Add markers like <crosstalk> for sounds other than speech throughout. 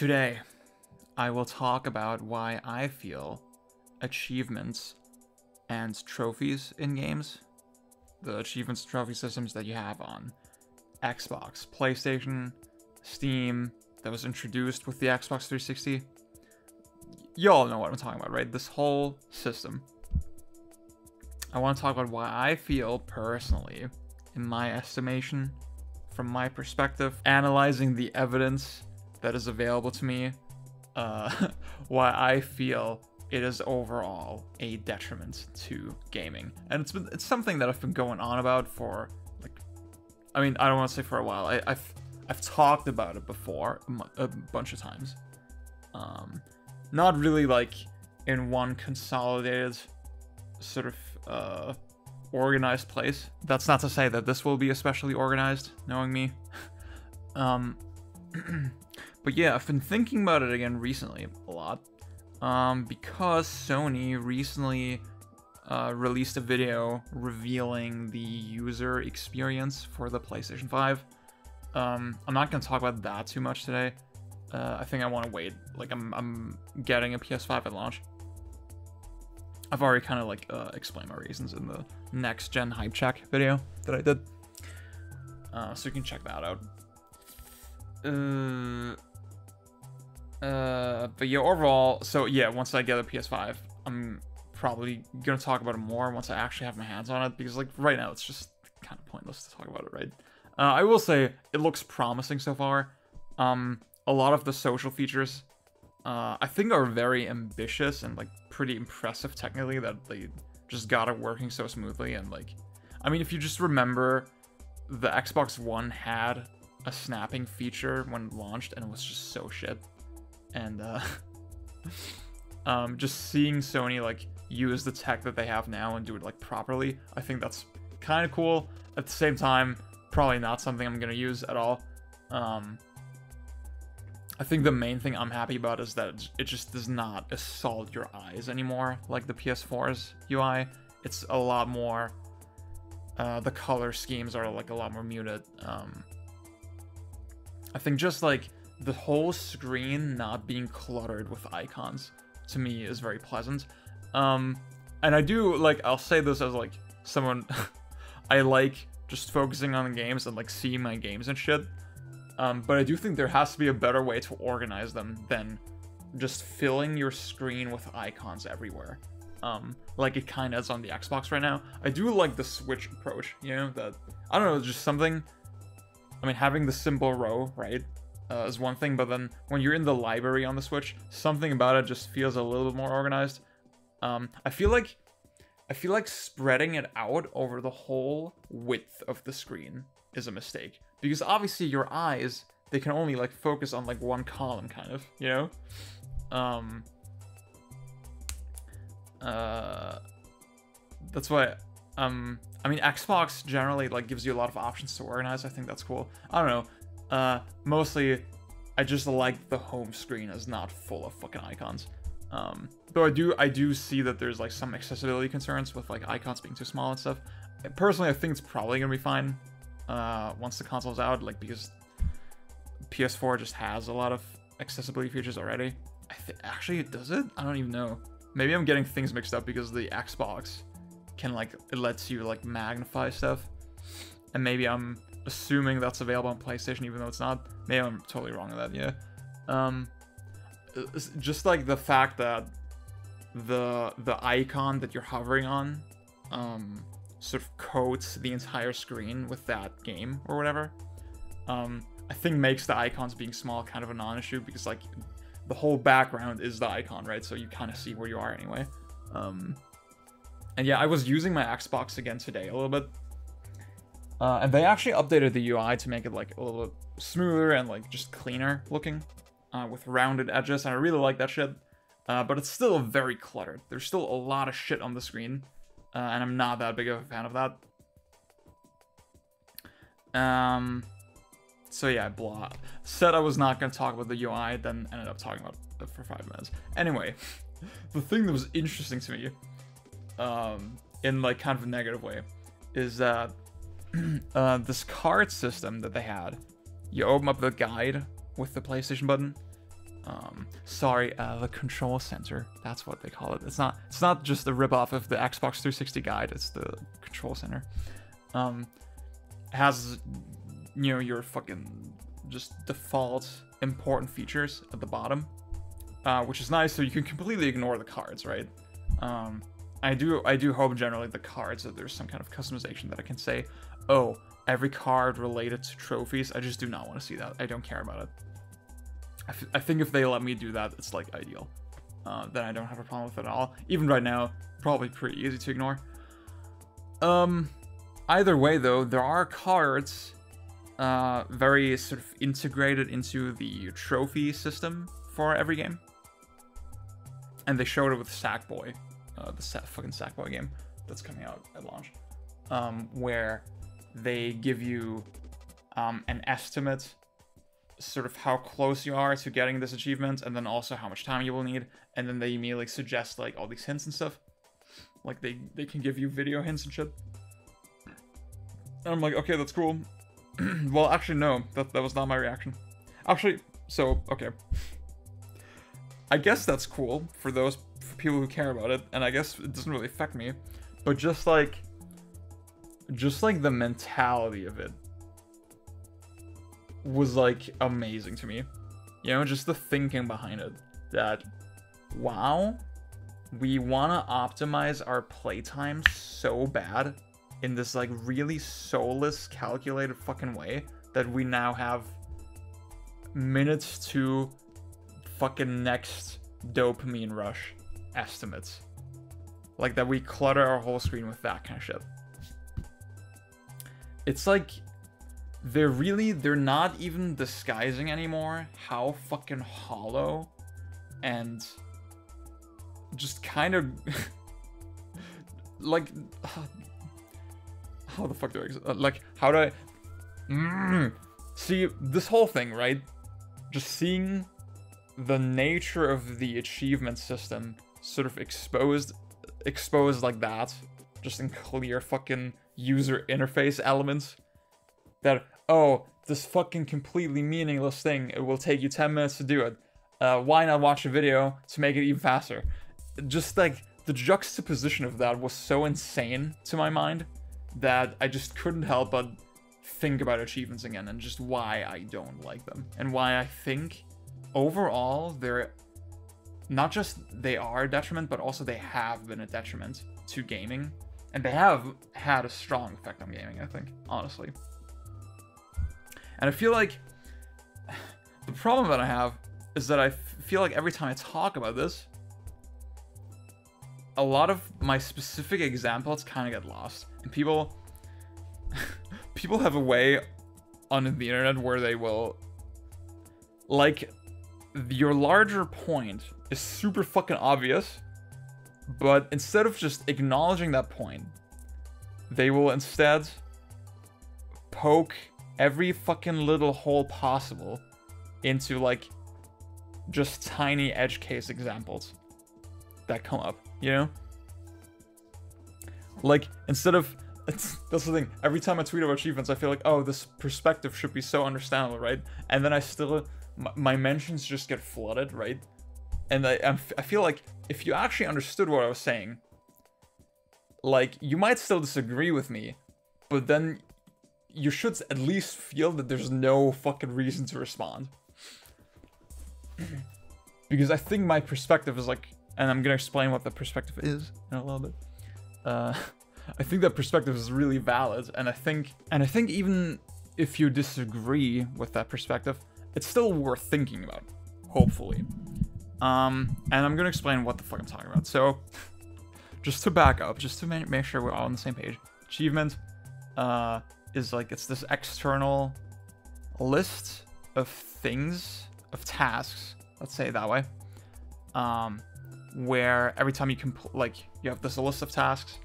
Today, I will talk about why I feel achievements and trophies in games, the achievements and trophy systems that you have on Xbox, PlayStation, Steam, that was introduced with the Xbox 360. Y'all know what I'm talking about, right? This whole system. I want to talk about why I feel personally, in my estimation, from my perspective, analyzing the evidence that is available to me, uh, <laughs> why I feel it is overall a detriment to gaming. And it's been it's something that I've been going on about for like I mean, I don't want to say for a while. I, have I've talked about it before a, bunch of times. Um, not really like in one consolidated sort of uh, organized place. That's not to say that this will be especially organized, knowing me. <laughs> um, <clears throat> but yeah, I've been thinking about it again recently a lot. Um, because Sony recently uh, released a video revealing the user experience for the PlayStation 5. Um, I'm not going to talk about that too much today. Uh, I think I want to wait. Like, I'm, I'm getting a PS5 at launch. I've already kind of, like, uh, explained my reasons in the next-gen hype check video that I did. Uh, so you can check that out. Uh, uh, but yeah, overall, so yeah, once I get a PS5, I'm probably gonna talk about it more once I actually have my hands on it, because like right now it's just kind of pointless to talk about it, right? Uh, I will say it looks promising so far. Um, a lot of the social features, uh, I think are very ambitious and like pretty impressive technically that they just got it working so smoothly and like, I mean, if you just remember, the Xbox One had a snapping feature when launched and it was just so shit and uh, <laughs> um, just seeing Sony like use the tech that they have now and do it like properly, I think that's kind of cool. At the same time, probably not something I'm gonna use at all. Um, I think the main thing I'm happy about is that it just does not assault your eyes anymore like the PS4's UI. It's a lot more. Uh, the color schemes are like a lot more muted. Um, I think just like the whole screen not being cluttered with icons to me is very pleasant. Um, and I do like I'll say this as like someone <laughs> I like just focusing on the games and like seeing my games and shit. Um, but I do think there has to be a better way to organize them than just filling your screen with icons everywhere. Um, like it kind of is on the Xbox right now. I do like the Switch approach, you know, that, I don't know, just something, I mean, having the simple row, right? Uh, is one thing, but then when you're in the library on the Switch, something about it just feels a little bit more organized. Um, I feel like I feel like spreading it out over the whole width of the screen is a mistake because obviously your eyes they can only like focus on like one column, kind of, you know. Um, uh, that's why um I mean Xbox generally like gives you a lot of options to organize. I think that's cool. I don't know. Uh, mostly, I just like the home screen is not full of fucking icons. Um, though I do, I do see that there's like some accessibility concerns with like icons being too small and stuff. Personally, I think it's probably gonna be fine uh, once the console's out, like because PS4 just has a lot of accessibility features already. I th actually, it does it? I don't even know. Maybe I'm getting things mixed up because the Xbox can like it lets you like magnify stuff, and maybe I'm assuming that's available on PlayStation, even though it's not. Maybe I'm totally wrong on that, yeah. Um, just like the fact that the the icon that you're hovering on um, sort of coats the entire screen with that game or whatever. Um, I think makes the icons being small kind of a non-issue because like the whole background is the icon, right? So you kind of see where you are anyway. Um, and yeah, I was using my Xbox again today a little bit uh, and they actually updated the UI to make it like a little smoother and like just cleaner looking uh, with rounded edges. And I really like that shit. Uh, but it's still very cluttered. There's still a lot of shit on the screen. Uh, and I'm not that big of a fan of that. Um, so yeah, blah. Said I was not going to talk about the UI, then ended up talking about it for five minutes. Anyway, <laughs> the thing that was interesting to me, um, in like kind of a negative way, is that <clears throat> uh, this card system that they had. You open up the guide with the PlayStation button, Um, sorry, uh, the control center. That's what they call it. It's not. It's not just the ripoff of the Xbox 360 guide. It's the control center. Um, has you know your fucking just default important features at the bottom, uh, which is nice. So you can completely ignore the cards, right? Um, I do I do hope generally the cards that there's some kind of customization that I can say, oh, every card related to trophies. I just do not want to see that. I don't care about it. I, think if they let me do that, it's like ideal. Uh, then I don't have a problem with it at all. Even right now, probably pretty easy to ignore. Um, either way though, there are cards uh, very sort of integrated into the trophy system for every game. And they showed it with Sackboy, uh, the sa fucking Sackboy game that's coming out at launch, um, where they give you um, an estimate sort of how close you are to getting this achievement and then also how much time you will need and then they immediately suggest like all these hints and stuff. Like they they can give you video hints and shit. And i'm like okay that's cool. <clears throat> Well actually no. That, that was not my reaction. Actually so okay. I guess that's cool for those for people who care about it and i guess it doesn't really affect me but just like just like the mentality of it was like amazing to me. You know, just the thinking behind it. That, wow, we want to optimize our playtime so bad in this like really soulless, calculated fucking way that we now have minutes to fucking next dopamine rush estimates. Like that we clutter our whole screen with that kind of shit. It's like they're really they're not even disguising anymore how fucking hollow and just kind of <laughs> like how the fuck do I like how do I mm, see this whole thing right? Just seeing the nature of the achievement system sort of exposed exposed like that just in clear fucking user interface elements that, oh, this fucking completely meaningless thing, it will take you 10 minutes to do it. Uh, why not watch a video to make it even faster? Just like the juxtaposition of that was so insane to my mind that I just couldn't help but think about achievements again and just why I don't like them and why I think overall they're not just they are a detriment but also they have been a detriment to gaming and they have had a strong effect on gaming I think honestly and I feel like <sighs> the problem that I have is that I feel like every time I talk about this, a lot of my specific examples kind of get lost. And people <laughs> people have a way on the internet where they will like your larger point is super fucking obvious, but instead of just acknowledging that point, they will instead poke every fucking little hole possible into like just tiny edge case examples that come up, you know? Like, instead of, that's the thing, every time I tweet about achievements, I feel like, oh, this perspective should be so understandable, right? And then I still, my, my mentions just get flooded, right? And I, I'm, I feel like if you actually understood what I was saying, like, you might still disagree with me, but then you should at least feel that there's no fucking reason to respond. <clears throat> because I think my perspective is like, and I'm gonna explain what the perspective is in a little bit. Uh, <laughs> I think that perspective is really valid, and I think, and I think even if you disagree with that perspective, it's still worth thinking about, hopefully. Um, and I'm gonna explain what the fuck I'm talking about. So, just to back up, just to make sure we're all on the same page. Achievement, uh, is like it's this external list of things, of tasks, let's say it that way, um, where every time you complete, like, you have this list of tasks,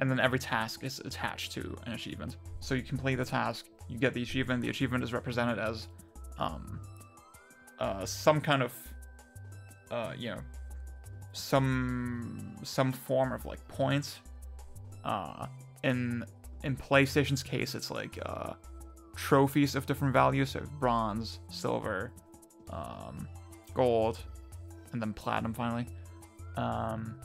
and then every task is attached to an achievement. So you complete the task, you get the achievement, the achievement is represented as um, uh, some kind of, uh, you know, some some form of like points uh, in in PlayStation's case, it's like uh, trophies of different values, so bronze, silver, um, gold, and then platinum finally. Um,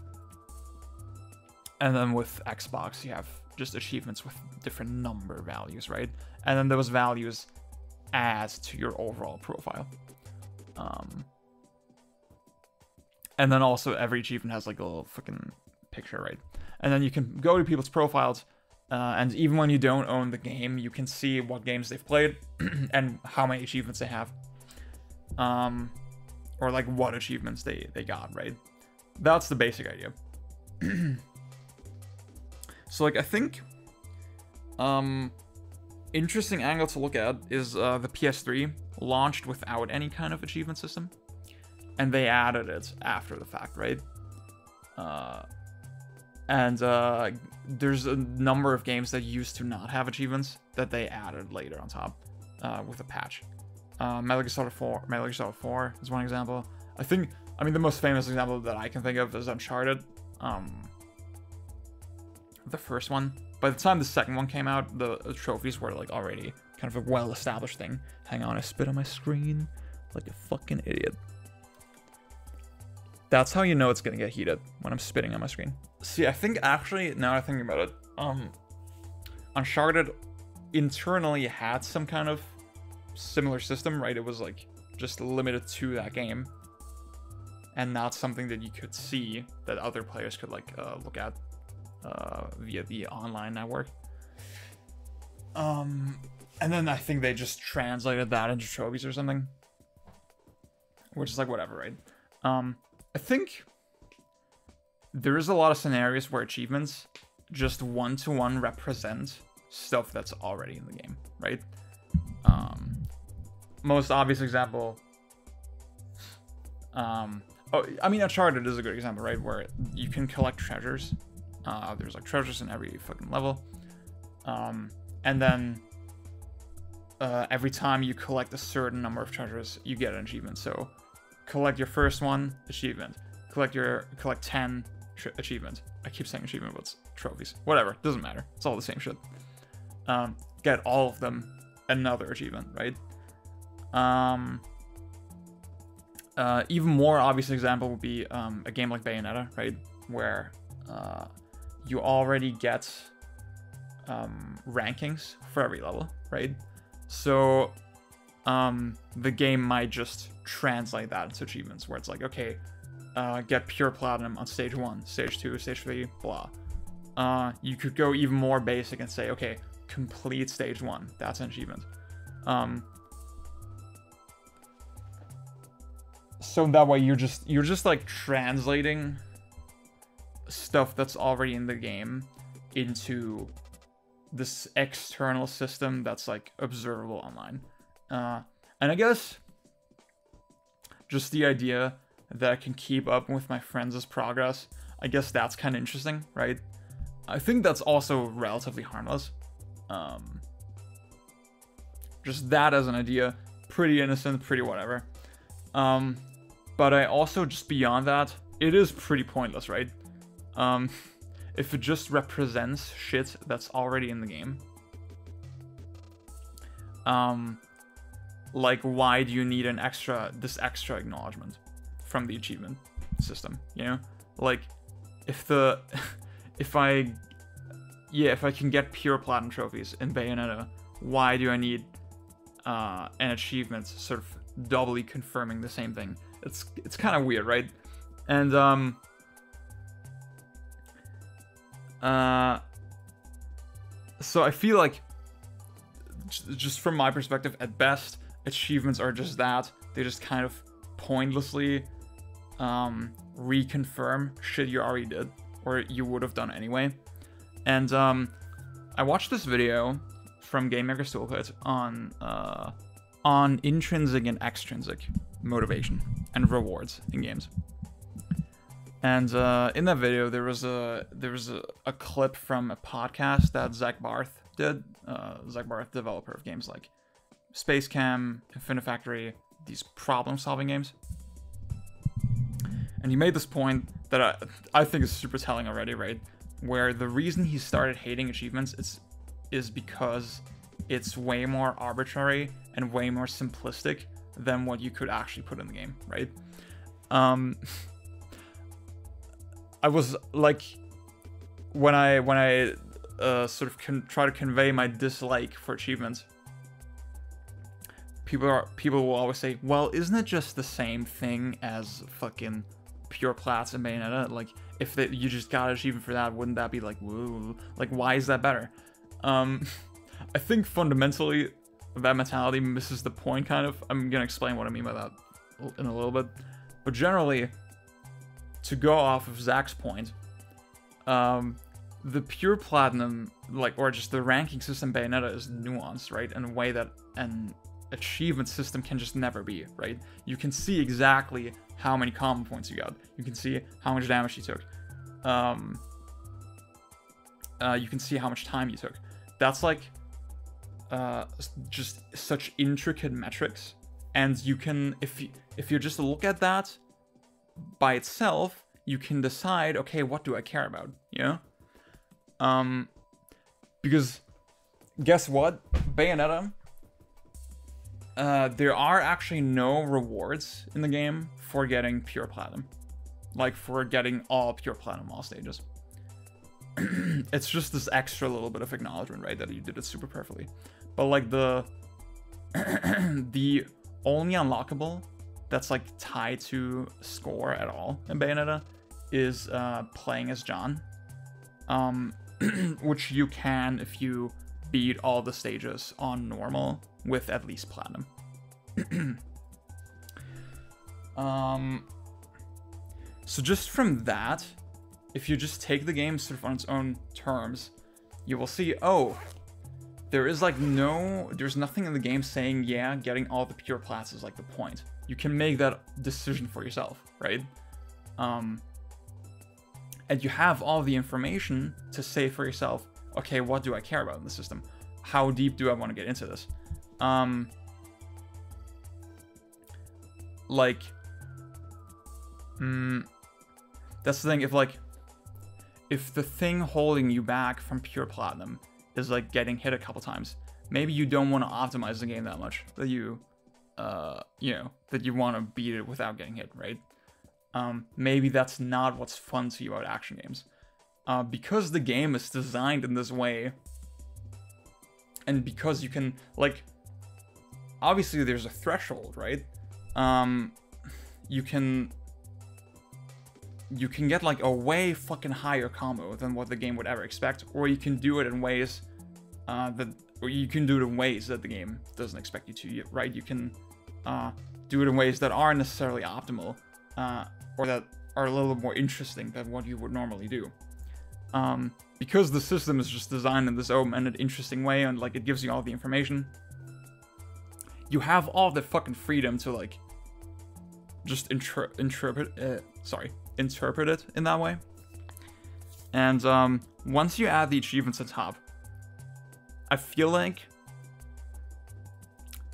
and then with Xbox, you have just achievements with different number values, right? And then those values add to your overall profile. Um, and then also every achievement has like a little fucking picture, right? And then you can go to people's profiles, uh, and even when you don't own the game, you can see what games they've played <clears throat> and how many achievements they have. Um, or like what achievements they they got, right? That's the basic idea. <clears throat> so like I think um interesting angle to look at is uh, the PS3 launched without any kind of achievement system and they added it after the fact, right? Uh and uh, there's a number of games that used to not have achievements that they added later on top uh, with a patch. Uh, Metal Gear Solid 4, Metal Gear Solid 4 is one example. I think, I mean, the most famous example that I can think of is Uncharted. Um, the first one. By the time the second one came out, the, the trophies were like already kind of a well-established thing. Hang on, I spit on my screen like a fucking idiot. That's how you know it's gonna get heated when I'm spitting on my screen. See, I think actually, now I'm thinking about it, um, Uncharted internally had some kind of similar system, right? It was like just limited to that game and not something that you could see that other players could like uh, look at uh, via the online network. Um, and then I think they just translated that into trophies or something, which is like whatever, right? Um, I think there is a lot of scenarios where achievements just one to one represent stuff that's already in the game, right? Um, most obvious example. Um, oh, I mean, Uncharted is a good example, right? Where you can collect treasures. Uh, there's like treasures in every fucking level. Um, and then uh, every time you collect a certain number of treasures, you get an achievement. So collect your first one, achievement. Collect your collect 10 achievement. I keep saying achievement, but it's trophies. Whatever, doesn't matter. It's all the same shit. Um, get all of them, another achievement, right? Um, uh, even more obvious example would be um, a game like Bayonetta, right? Where uh, you already get um, rankings for every level, right? So um, the game might just translate that into achievements where it's like, okay, uh, get pure platinum on stage one, stage two, stage three, blah. Uh, you could go even more basic and say, okay, complete stage one. That's an achievement. Um, so that way you're just you're just like translating stuff that's already in the game into this external system that's like observable online. Uh, and I guess just the idea that I can keep up with my friends' progress, I guess that's kind of interesting, right? I think that's also relatively harmless. Um, just that as an idea, pretty innocent, pretty whatever. Um, but I also, just beyond that, it is pretty pointless, right? Um, <laughs> if it just represents shit that's already in the game. Um, like why do you need an extra, this extra acknowledgement from the achievement system, you know? Like, if the, <laughs> if I yeah, if I can get pure platinum trophies in Bayonetta, why do I need uh, an achievement sort of doubly confirming the same thing? It's it's kind of weird, right? And um, uh, so I feel like just from my perspective, at best, achievements are just that. They just kind of pointlessly um, reconfirm shit you already did or you would have done anyway. And um, I watched this video from Game Maker's Toolkit on uh, on intrinsic and extrinsic motivation and rewards in games. And uh, in that video, there was a there was a, a clip from a podcast that Zach Barth did. Uh, Zach Barth, developer of games like SpaceChem, Infinifactory, these problem-solving games. And he made this point that I, I think is super telling already, right? where the reason he started hating achievements is is because it's way more arbitrary and way more simplistic than what you could actually put in the game, right? Um, <laughs> I was like, when I when I uh, sort of can try to convey my dislike for achievements, people are people will always say, "Well, isn't it just the same thing as fucking pure plats and Bayonetta? Like, if they, you just got achievement for that, wouldn't that be like, woo? Like, why is that better?" Um, <laughs> I think fundamentally that mentality misses the point. Kind of. I'm gonna explain what I mean by that in a little bit, but generally, to go off of Zach's point, um, the pure platinum, like, or just the ranking system Bayonetta is nuanced, right? In a way that an achievement system can just never be, right? You can see exactly how many combo points you got. You can see how much damage you took. Um, uh, you can see how much time you took. That's like uh, just such intricate metrics, and you can if you, if you just look at that by itself, you can decide, okay, what do I care about? You know? Um, because guess what? Bayonetta, uh, there are actually no rewards in the game for getting pure platinum. Like for getting all pure platinum all stages. <clears throat> it's just this extra little bit of acknowledgement, right? That you did it super perfectly. But like the <clears throat> the only unlockable that's like tied to score at all in Bayonetta is uh, playing as Jeanne, um, <clears throat> which you can if you beat all the stages on normal with at least platinum. <clears throat> um, so just from that, if you just take the game sort of on its own terms, you will see, oh, there is like no, there's nothing in the game saying, yeah, getting all the pure plats is like the point you can make that decision for yourself, right? Um, and you have all the information to say for yourself, okay, what do I care about in the system? How deep do I want to get into this? Um, like, mm, that's the thing. If like, if the thing holding you back from pure platinum is like getting hit a couple times, maybe you don't want to optimize the game that much that you uh, you know, that you want to beat it without getting hit, right? Um, maybe that's not what's fun to you about action games. Uh, because the game is designed in this way, and because you can, like, obviously there's a threshold, right? Um, you can, you can get, like, a way fucking higher combo than what the game would ever expect, or you can do it in ways uh, that, or you can do it in ways that the game doesn't expect you to, right? You can uh, do it in ways that aren't necessarily optimal uh, or that are a little more interesting than what you would normally do. Um, because the system is just designed in this open-ended, interesting way, and like it gives you all the information, you have all the fucking freedom to like just inter- interpret, uh, sorry, interpret it in that way. And um, once you add the achievements on top, I feel like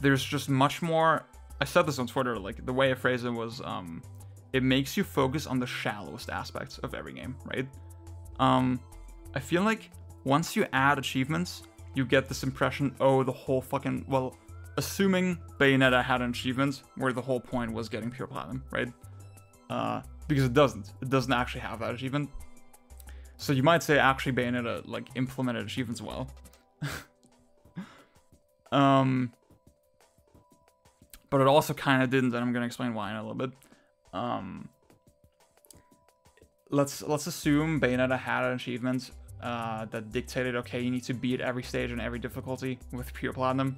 there's just much more I said this on Twitter, like the way I phrased it was, um, it makes you focus on the shallowest aspects of every game, right? Um, I feel like once you add achievements, you get this impression, oh, the whole fucking, well, assuming Bayonetta had an achievement where the whole point was getting pure platinum, right? Uh, because it doesn't. It doesn't actually have that achievement. So you might say actually Bayonetta like implemented achievements well. <laughs> um, but it also kind of didn't, and I'm gonna explain why in a little bit. Um, let's let's assume Bayonetta had an achievement uh, that dictated, okay, you need to beat every stage and every difficulty with pure platinum.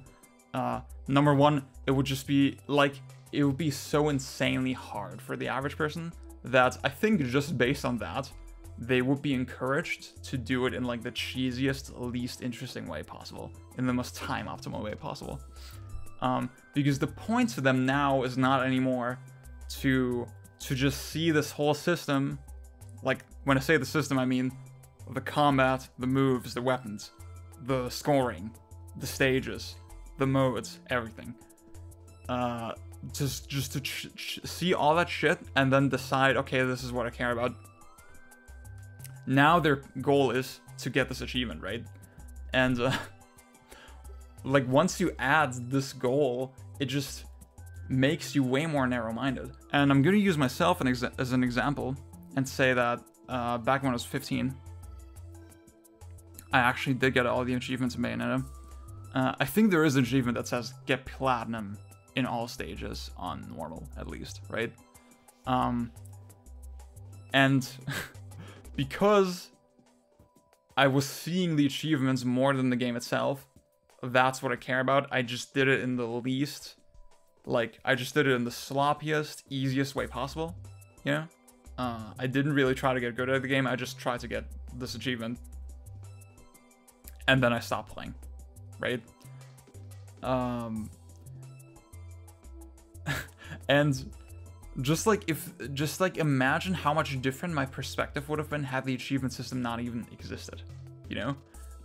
Uh, number one, it would just be like it would be so insanely hard for the average person that I think just based on that, they would be encouraged to do it in like the cheesiest, least interesting way possible, in the most time optimal way possible. Um, because the point to them now is not anymore to to just see this whole system. Like when I say the system, I mean the combat, the moves, the weapons, the scoring, the stages, the modes, everything. Uh, just just to see all that shit and then decide, okay, this is what I care about. Now their goal is to get this achievement, right? And uh, <laughs> like once you add this goal, it just makes you way more narrow-minded. And I'm gonna use myself an as an example and say that uh, back when I was 15, I actually did get all the achievements in Bayonetta. Uh, I think there is an achievement that says get platinum in all stages on normal, at least, right? Um, and <laughs> because I was seeing the achievements more than the game itself, that's what I care about. I just did it in the least, like, I just did it in the sloppiest, easiest way possible, you know? Uh, I didn't really try to get good at the game, I just tried to get this achievement. And then I stopped playing, right? Um, <laughs> and just like if just like imagine how much different my perspective would have been had the achievement system not even existed you know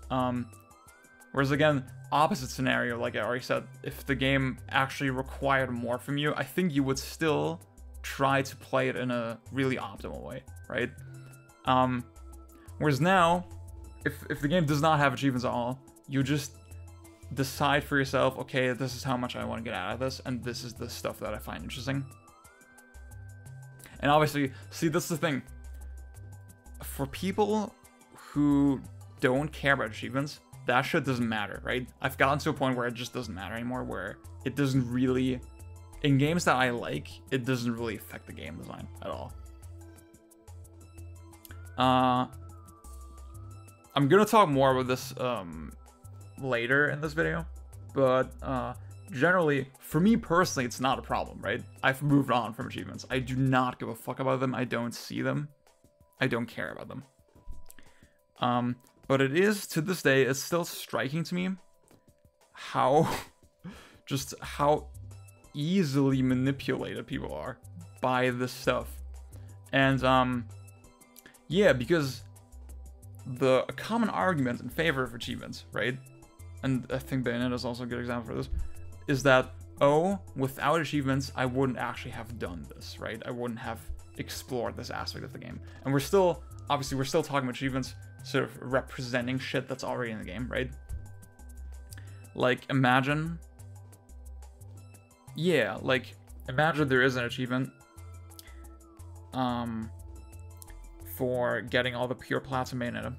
um whereas again opposite scenario like i already said if the game actually required more from you i think you would still try to play it in a really optimal way right um whereas now if if the game does not have achievements at all you just decide for yourself okay this is how much i want to get out of this and this is the stuff that i find interesting and obviously, see, this is the thing. For people who don't care about achievements, that shit doesn't matter, right? I've gotten to a point where it just doesn't matter anymore, where it doesn't really... In games that I like, it doesn't really affect the game design at all. Uh, I'm gonna talk more about this um, later in this video, but uh, generally, for me personally, it's not a problem, right? I've moved on from achievements. I do not give a fuck about them. I don't see them. I don't care about them. Um, but it is, to this day, it's still striking to me how, <laughs> just how easily manipulated people are by this stuff. And, um, yeah, because the common argument in favor of achievements, right? And I think Bayonetta is also a good example for this is that, oh, without achievements, I wouldn't actually have done this, right? I wouldn't have explored this aspect of the game. And we're still, obviously, we're still talking about achievements sort of representing shit that's already in the game, right? Like, imagine, yeah, like, imagine there is an achievement, um, for getting all the pure platinum Bayonetta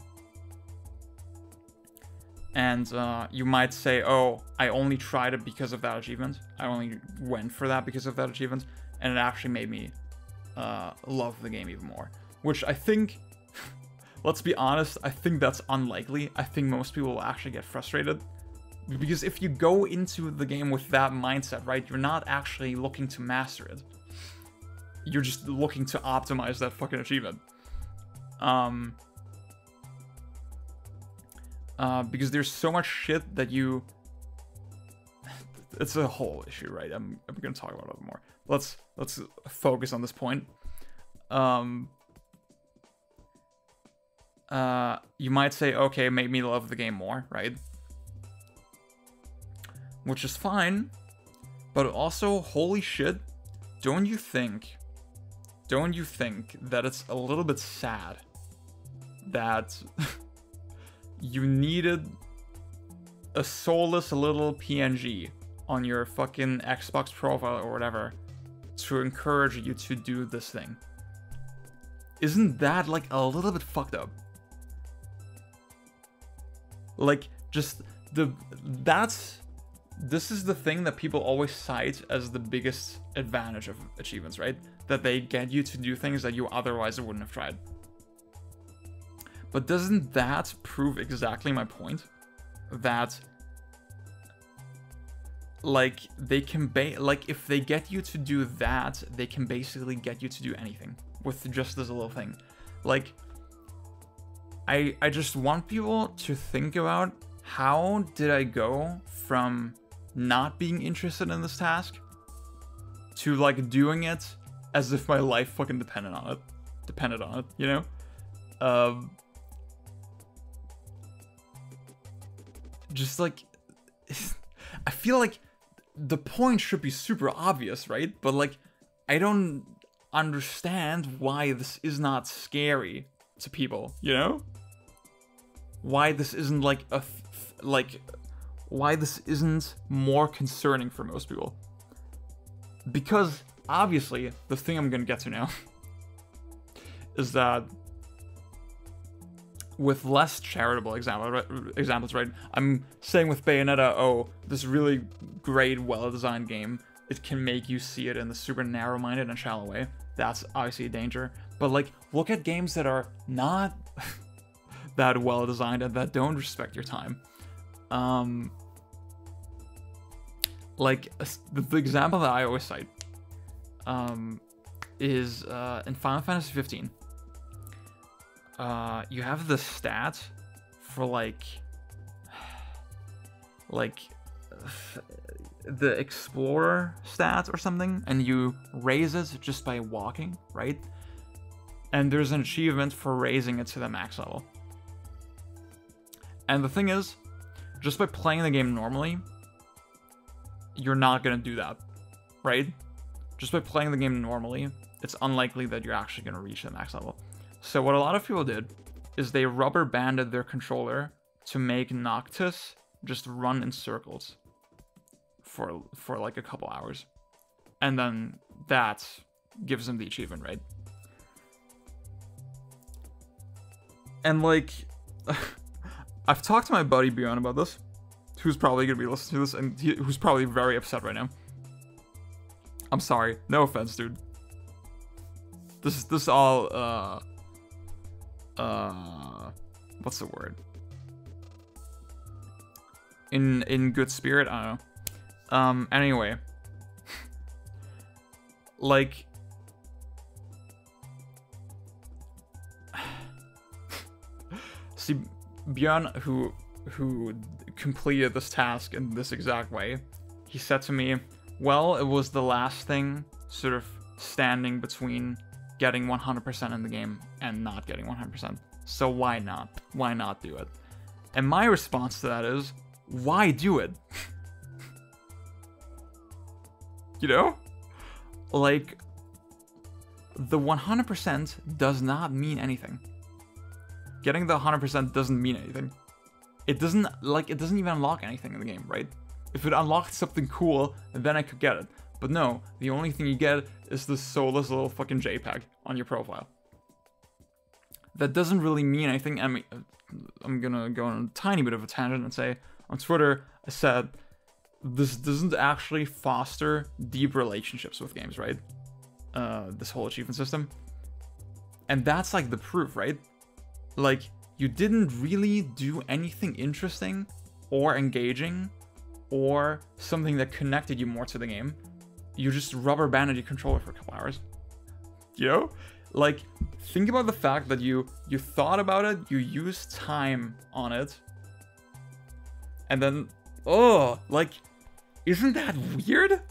and uh, you might say, oh, I only tried it because of that achievement. I only went for that because of that achievement, and it actually made me uh, love the game even more. Which I think, <laughs> let's be honest, I think that's unlikely. I think most people will actually get frustrated. Because if you go into the game with that mindset, right, you're not actually looking to master it. You're just looking to optimize that fucking achievement. Um, uh, because there's so much shit that you... it's a whole issue, right? I'm, I'm gonna talk about it more. Let's let's focus on this point. Um, uh, you might say, okay, make me love the game more, right? Which is fine, but also, holy shit, don't you think, don't you think that it's a little bit sad that <laughs> you needed a soulless little PNG on your fucking Xbox profile or whatever to encourage you to do this thing. Isn't that like a little bit fucked up? Like just the that's this is the thing that people always cite as the biggest advantage of achievements, right? That they get you to do things that you otherwise wouldn't have tried. But doesn't that prove exactly my point? That like they can ba like if they get you to do that, they can basically get you to do anything with just this little thing. Like I I just want people to think about how did I go from not being interested in this task to like doing it as if my life fucking depended on it. Depended on it, you know? Um just like <laughs> I feel like the point should be super obvious, right? But like I don't understand why this is not scary to people, you know? Why this isn't like a like why this isn't more concerning for most people. because obviously the thing I'm gonna get to now <laughs> is that with less charitable example, examples, right? I'm saying with Bayonetta, oh, this really great, well-designed game, it can make you see it in the super narrow-minded and shallow way. That's obviously a danger. But like, look at games that are not <laughs> that well-designed and that don't respect your time. Um, like the, the example that I always cite um, is uh, in Final Fantasy 15 uh, you have the stats for like, like the explorer stats or something, and you raise it just by walking, right? And there's an achievement for raising it to the max level. And the thing is, just by playing the game normally, you're not gonna do that, right? Just by playing the game normally, it's unlikely that you're actually gonna reach the max level. So what a lot of people did is they rubber banded their controller to make Noctis just run in circles for for like a couple hours. And then that gives them the achievement, right? And like <laughs> I've talked to my buddy Bjorn about this, who's probably gonna be listening to this and he, who's probably very upset right now. I'm sorry, no offense, dude. This is this all uh uh what's the word? In in good spirit? I don't know um anyway. <laughs> Like <sighs> see bjorn who who completed this task in this exact way he said to me well it was the last thing sort of standing between getting 100% in the game and not getting 100%. So why not? Why not do it? And my response to that is, why do it? <laughs> you know? Like, the 100% does not mean anything. Getting the 100% doesn't mean anything. It doesn't, like, it doesn't even unlock anything in the game, right? If it unlocked something cool, then I could get it. But no, the only thing you get is this soulless little fucking JPEG on your profile. That doesn't really mean anything. I mean, I'm gonna go on a tiny bit of a tangent and say on Twitter, I said this doesn't actually foster deep relationships with games, right? Uh, this whole achievement system. And that's like the proof, right? Like, you didn't really do anything interesting or engaging or something that connected you more to the game you just rubber banded your controller for a couple hours. You know? Like, think about the fact that you you thought about it, you used time on it, and then oh, like, isn't that weird?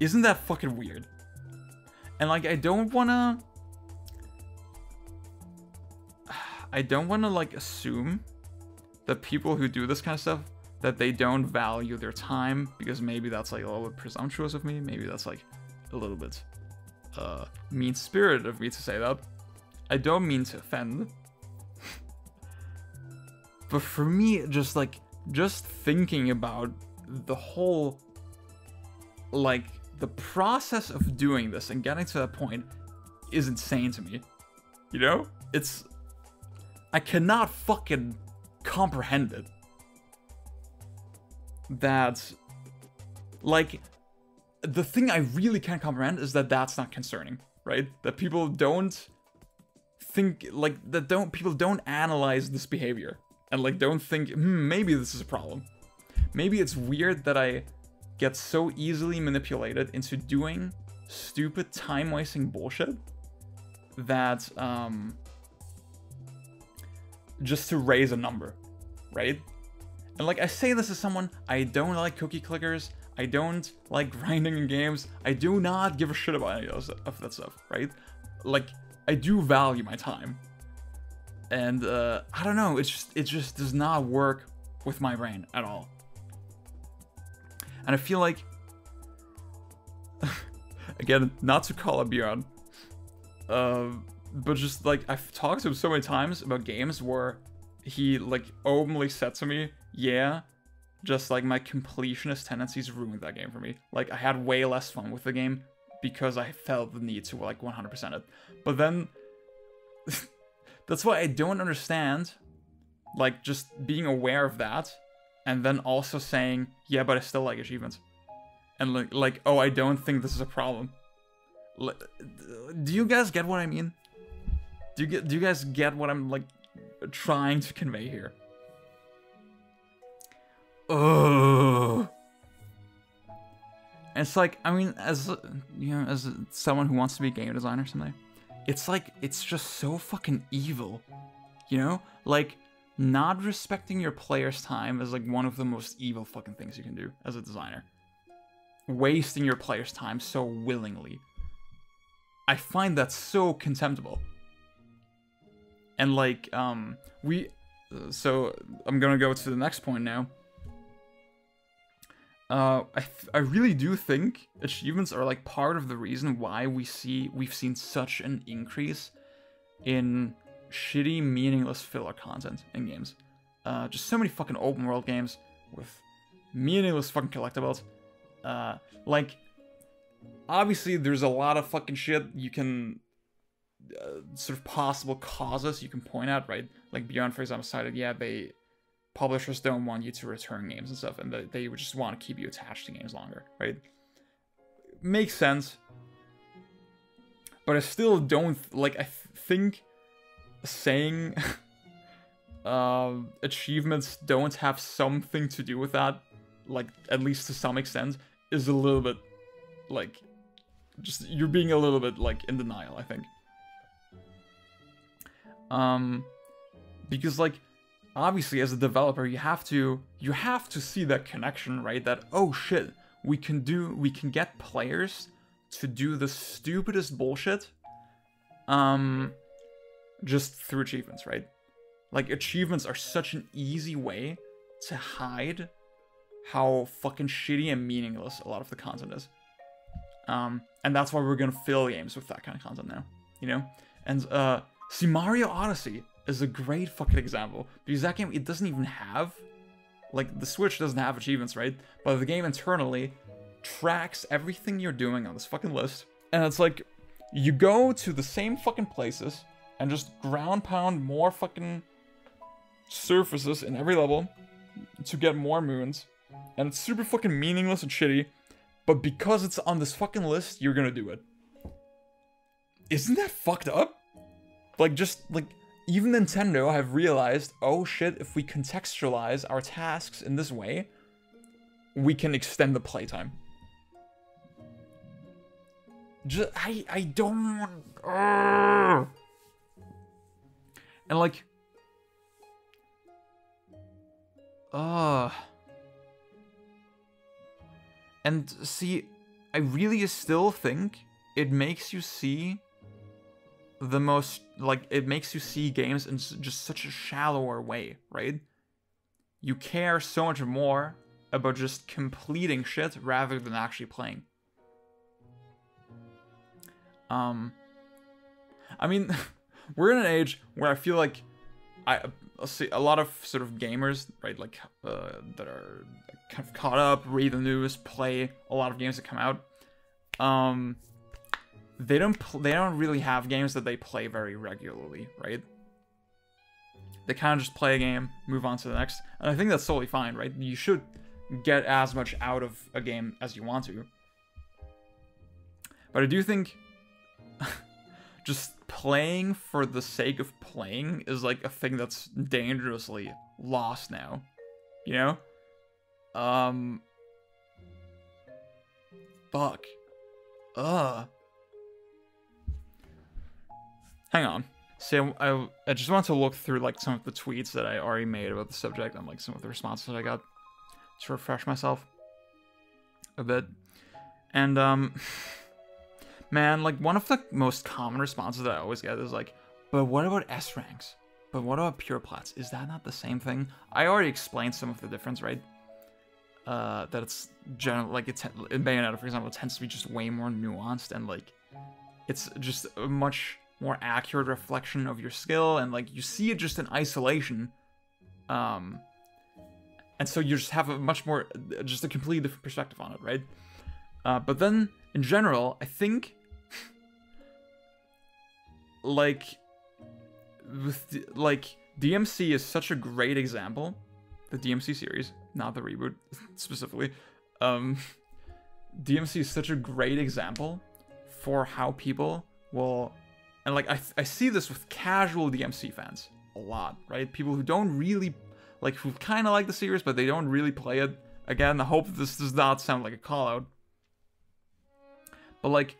Isn't that fucking weird? And like, I don't wanna. <sighs> I don't wanna like assume that people who do this kind of stuff that they don't value their time because maybe that's like a little bit presumptuous of me. Maybe that's like a little bit uh, mean spirited of me to say that. I don't mean to offend. <laughs> but for me, just like, just thinking about the whole, like, the process of doing this and getting to that point is insane to me. You know? It's. I cannot fucking comprehend it that like the thing I really can't comprehend is that that's not concerning, right? That people don't think like that don't people don't analyze this behavior and like don't think hmm, maybe this is a problem. Maybe it's weird that I get so easily manipulated into doing stupid time wasting bullshit that um just to raise a number, right? And like I say this as someone, I don't like cookie clickers. I don't like grinding in games. I do not give a shit about any of that stuff, right? Like I do value my time. And uh, I don't know, it just it just does not work with my brain at all. And I feel like <laughs> again, not to call it Bjorn, uh, but just like I've talked to him so many times about games where he like openly said to me yeah, just like my completionist tendencies ruined that game for me. Like I had way less fun with the game because I felt the need to like 100% it. But then <laughs> that's why I don't understand like just being aware of that and then also saying, "Yeah, but I still like achievements." And like like, "Oh, I don't think this is a problem." Do you guys get what I mean? Do you get do you guys get what I'm like trying to convey here? Ugh. It's like, I mean, as you know, as someone who wants to be a game designer someday, it's like it's just so fucking evil, you know? Like, not respecting your player's time is like one of the most evil fucking things you can do as a designer. Wasting your player's time so willingly. I find that so contemptible. And like, um, we, so I'm gonna go to the next point now. Uh, I, I really do think achievements are like part of the reason why we see we've seen such an increase in shitty, meaningless filler content in games. Uh, just so many fucking open world games with meaningless fucking collectibles. Uh, like, obviously, there's a lot of fucking shit you can uh, sort of possible causes you can point out, right? Like Bjorn, for example, cited, yeah, they publishers don't want you to return games and stuff, and they just want to keep you attached to games longer, right? Makes sense. But I still don't, like, I th think saying uh, <laughs> achievements don't have something to do with that, like, at least to some extent, is a little bit, like, just, you're being a little bit, like, in denial, I think. Um, because, like, obviously as a developer you have to you have to see that connection right? That oh shit we can do we can get players to do the stupidest bullshit um just through achievements right? Like achievements are such an easy way to hide how fucking shitty and meaningless a lot of the content is. Um and that's why we're gonna fill games with that kind of content now you know? And uh see mario odyssey is a great fucking example because that game it doesn't even have like the Switch doesn't have achievements, right? But the game internally tracks everything you're doing on this fucking list. And it's like you go to the same fucking places and just ground pound more fucking surfaces in every level to get more moons. And it's super fucking meaningless and shitty. But because it's on this fucking list, you're gonna do it. Isn't that fucked up? Like just like even Nintendo have realized, oh shit, if we contextualize our tasks in this way, we can extend the playtime. Just, I, I don't... Uh, and like... Uh... And see, I really still think it makes you see the most like it makes you see games in just such a shallower way, right? You care so much more about just completing shit rather than actually playing. Um I mean, <laughs> we're in an age where I feel like I see a lot of sort of gamers, right, like uh, that are kind of caught up, read the news, play a lot of games that come out. Um they don't they don't really have games that they play very regularly, right? They kind of just play a game, move on to the next, and I think that's totally fine, right? You should get as much out of a game as you want to. But I do think <laughs> just playing for the sake of playing is like a thing that's dangerously lost now. You know? Um fuck. Ugh. Hang on. See, I, I just want to look through like some of the tweets that I already made about the subject and like some of the responses that I got to refresh myself a bit. And um <sighs> man, like one of the most common responses that I always get is like, but what about S ranks? But what about pure plats? Is that not the same thing? I already explained some of the difference, right? Uh, that it's general like it's in Bayonetta, for example, it tends to be just way more nuanced and like it's just much more accurate reflection of your skill and like you see it just in isolation um and so you just have a much more, just a completely different perspective on it, right? Uh, but then in general, I think <laughs> like with like DMC is such a great example, the DMC series, not the reboot <laughs> specifically. Um, <laughs> DMC is such a great example for how people will, and like I, I see this with casual DMC fans a lot, right? People who don't really, like, who kind of like the series, but they don't really play it. Again, I hope this does not sound like a call out. But like,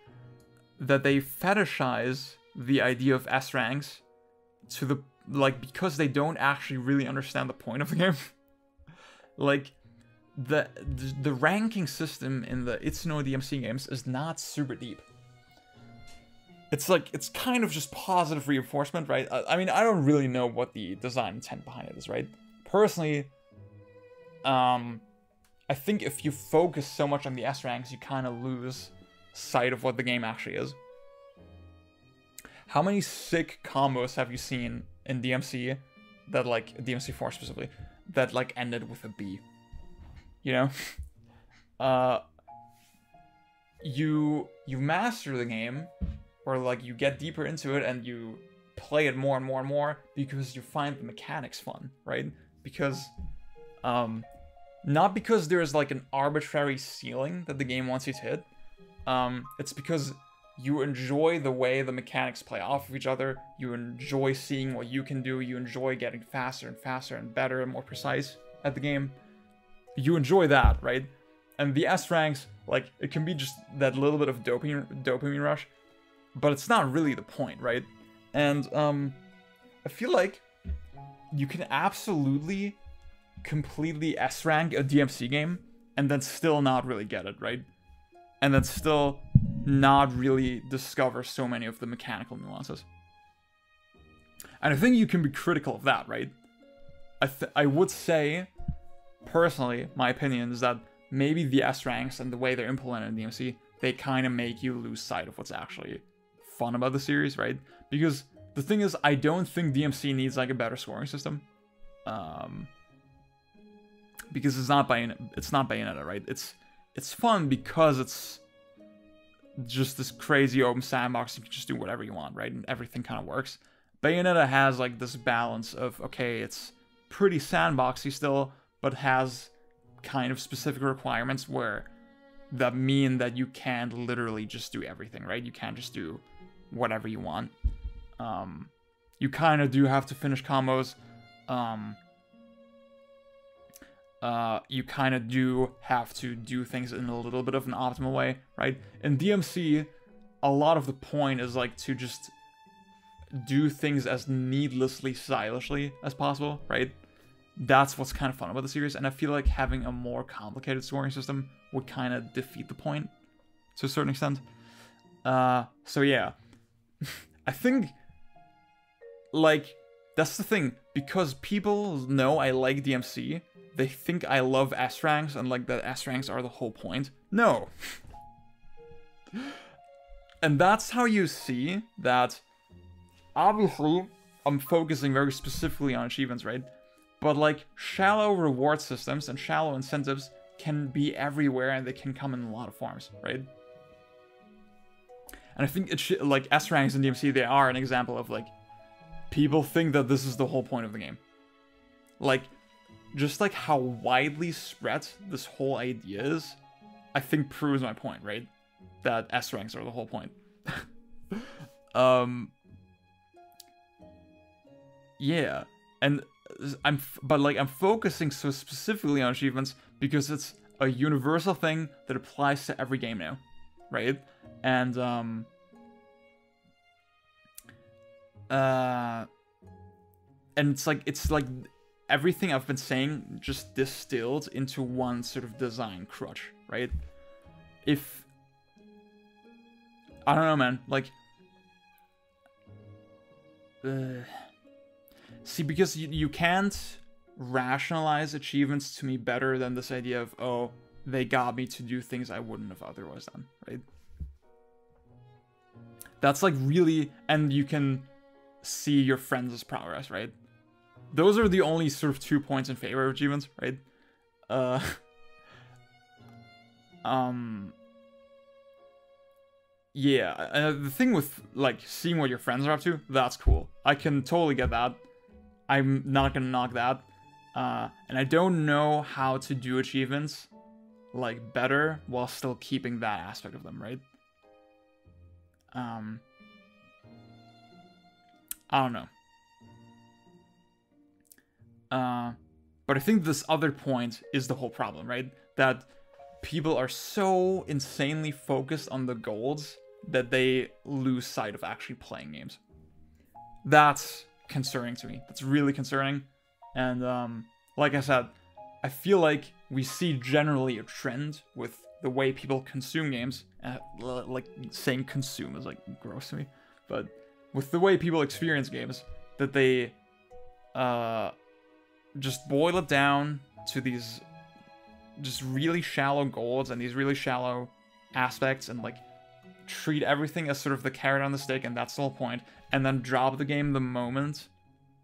that they fetishize the idea of S ranks to the, like, because they don't actually really understand the point of the <laughs> game. like, the, the the ranking system in the It's No DMC games is not super deep. It's like it's kind of just positive reinforcement, right? I, I mean, I don't really know what the design intent behind it is, right? Personally, um, I think if you focus so much on the S ranks, you kind of lose sight of what the game actually is. How many sick combos have you seen in DMC that like DMC4 specifically that like ended with a B? you know <laughs> uh you you master the game or like you get deeper into it and you play it more and more and more because you find the mechanics fun right? Because um not because there's like an arbitrary ceiling that the game wants you to hit. Um it's because you enjoy the way the mechanics play off of each other. You enjoy seeing what you can do. You enjoy getting faster and faster and better and more precise at the game. You enjoy that, right? And the S ranks, like, it can be just that little bit of dopamine dopamine rush, but it's not really the point, right? And um, I feel like you can absolutely completely S rank a DMC game and then still not really get it, right? And then still not really discover so many of the mechanical nuances. And I think you can be critical of that, right? I I would say personally, my opinion is that maybe the S ranks and the way they're implemented in DMC, they kind of make you lose sight of what's actually fun about the series, right? Because the thing is, I don't think DMC needs like a better scoring system. Um, because it's not Bayon it's not Bayonetta, right? It's it's fun because it's just this crazy open sandbox. You can just do whatever you want, right? And everything kind of works. Bayonetta has like this balance of okay, it's pretty sandboxy still, but has kind of specific requirements where that mean that you can't literally just do everything, right? You can't just do whatever you want. Um, you kind of do have to finish combos. Um, uh, you kind of do have to do things in a little bit of an optimal way, right? In DMC, a lot of the point is like to just do things as needlessly stylishly as possible, right? that's what's kind of fun about the series, and I feel like having a more complicated scoring system would kind of defeat the point to a certain extent. Uh, so yeah, <laughs> I think like that's the thing because people know I like DMC, they think I love S ranks and like that S ranks are the whole point. No. <laughs> and that's how you see that obviously I'm focusing very specifically on achievements, right? But like shallow reward systems and shallow incentives can be everywhere and they can come in a lot of forms, right? And I think it's like S ranks in DMC, they are an example of like people think that this is the whole point of the game. Like, just like how widely spread this whole idea is, I think proves my point, right? That S ranks are the whole point. <laughs> um, yeah, and I'm but like I'm focusing so specifically on achievements because it's a universal thing that applies to every game now, right? And um uh and it's like it's like everything I've been saying just distilled into one sort of design crutch, right? If I don't know, man, like uh See, because you, you can't rationalize achievements to me better than this idea of, oh, they got me to do things I wouldn't have otherwise done, right? That's like really, and you can see your friends' progress, right? Those are the only sort of two points in favor of achievements, right? Uh, <laughs> um, yeah, uh, the thing with like seeing what your friends are up to, that's cool. I can totally get that. I'm not gonna knock that. Uh, and I don't know how to do achievements like better while still keeping that aspect of them, right? Um, I don't know. Uh, but I think this other point is the whole problem, right? That people are so insanely focused on the goals that they lose sight of actually playing games. That's concerning to me. That's really concerning. And um, like I said, I feel like we see generally a trend with the way people consume games. Uh, like saying consume is like gross to me, but with the way people experience games, that they uh, just boil it down to these just really shallow goals and these really shallow aspects and like treat everything as sort of the carrot on the stick and that's the whole point and then drop the game the moment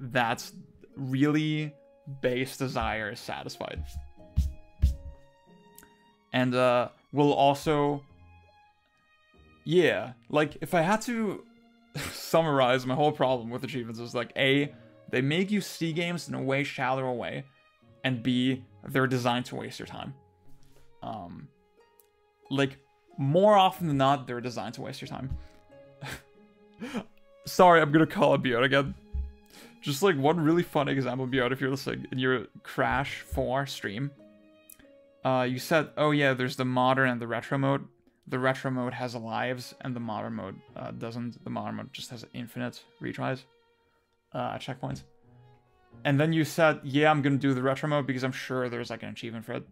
that's really base desire is satisfied and uh will also yeah like if i had to <laughs> summarize my whole problem with achievements is like a they make you see games in a way shallower way and b they're designed to waste your time. Um like more often than not they're designed to waste your time. <laughs> Sorry i'm gonna call it Bjorn again. Just like one really fun example Bjorn if you're listening in your crash 4 stream uh you said oh yeah there's the modern and the retro mode the retro mode has lives and the modern mode uh, doesn't. The modern mode just has infinite retries uh, checkpoints. And then you said, yeah, I'm to do the retro mode because I'm sure there's like an achievement for it.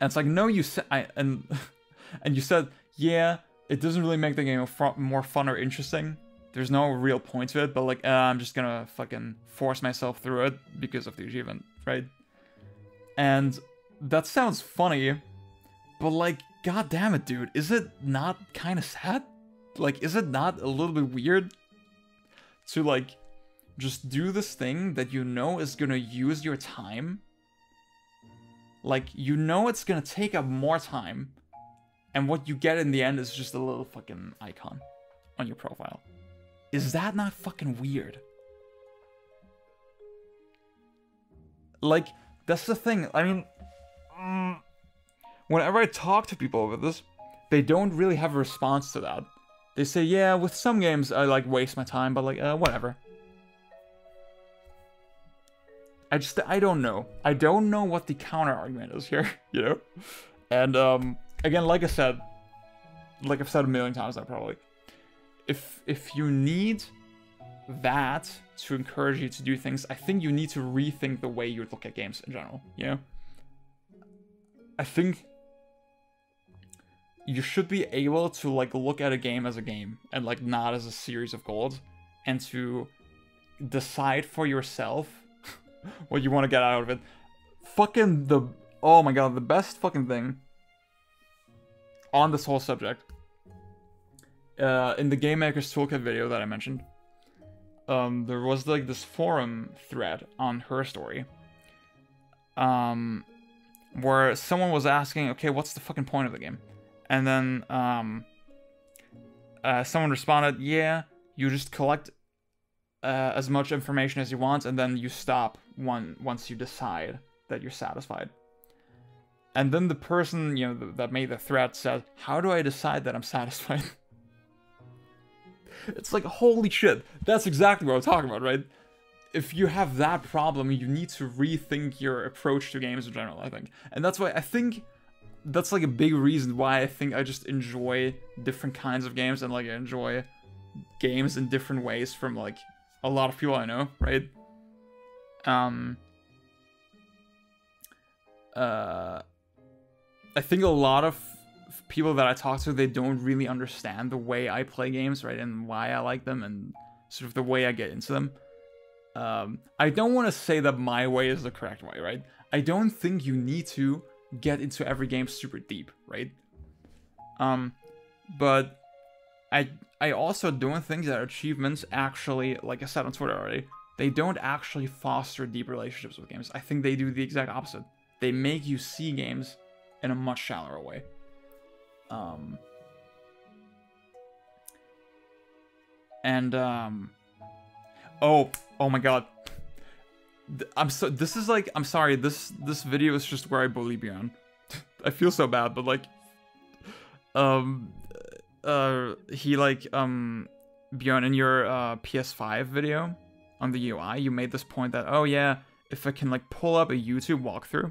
And it's like, no, you said, and, <laughs> and you said, yeah, it doesn't really make the game more fun or interesting. There's no real point to it, but like, uh, I'm just gonna fucking force myself through it because of the achievement, right? And that sounds funny, but like, God damn it, dude. Is it not kind of sad? Like, is it not a little bit weird to, like, just do this thing that you know is gonna use your time? Like, you know it's gonna take up more time, and what you get in the end is just a little fucking icon on your profile. Is that not fucking weird? Like, that's the thing. I mean, mm, whenever I talk to people over this, they don't really have a response to that. They say, yeah, with some games I like waste my time, but like, uh, whatever. I just, I don't know. I don't know what the counter argument is here, <laughs> you know? And, um, again, like I said, like I've said a million times now probably, if, if you need that to encourage you to do things, I think you need to rethink the way you look at games in general, you know? I think you should be able to like look at a game as a game and like not as a series of goals and to decide for yourself <laughs> what you want to get out of it. Fucking the oh my god, the best fucking thing on this whole subject. Uh, in the Game Maker's Toolkit video that I mentioned, um, there was like this forum thread on her story. Um, where someone was asking, okay, what's the fucking point of the game? And then um, uh, someone responded, yeah, you just collect uh, as much information as you want, and then you stop one once you decide that you're satisfied. And then the person, you know, th that made the threat said, how do I decide that I'm <laughs> satisfied? It's like, holy shit, that's exactly what I'm talking about, right? If you have that problem, you need to rethink your approach to games in general, I think. And that's why I think that's like a big reason why I think I just enjoy different kinds of games and like I enjoy games in different ways from like a lot of people I know, right? Um uh I think a lot of people that I talk to they don't really understand the way I play games, right? And why I like them and sort of the way I get into them. Um I don't want to say that my way is the correct way, right? I don't think you need to get into every game super deep, right? Um, but I I also don't think that achievements actually, like I said on Twitter already, they don't actually foster deep relationships with games. I think they do the exact opposite. They make you see games in a much shallower way. Um, and um, oh, oh my god, I'm so. This is like, I'm sorry. This this video is just where I bully Bjorn. <laughs> I feel so bad, but like, um, uh, he like um, Bjorn in your uh PS5 video on the UI, you made this point that oh yeah, if I can like pull up a YouTube walkthrough